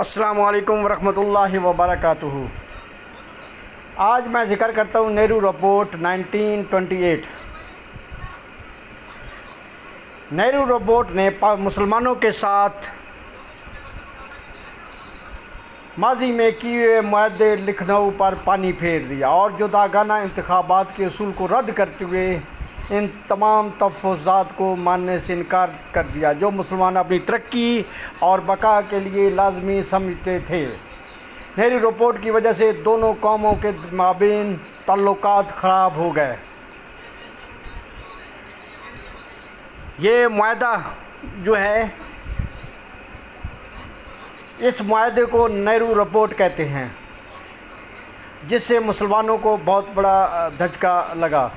असलकम वरहमतुल्लाहि वबरकातुहू। आज मैं ज़िक्र करता हूँ नेहरू रिपोर्ट 1928 नेहरू रिपोर्ट ने मुसलमानों के साथ माजी में किए माहे लखनऊ पर पानी फेर दिया और जुदागाना इंतबात के असूल को रद्द करते हुए इन तमाम तफजात को मानने से इनकार कर दिया। जो मुसलमान अपनी तरक्की और बका के लिए लाजमी समझते थे। नेहरू रिपोर्ट की वजह से दोनों कौमों के माबेन ताल्लुक ख़राब हो गए। ये माहा जो है, इस माहे को नेहरू रिपोर्ट कहते हैं, जिससे मुसलमानों को बहुत बड़ा धचका लगा।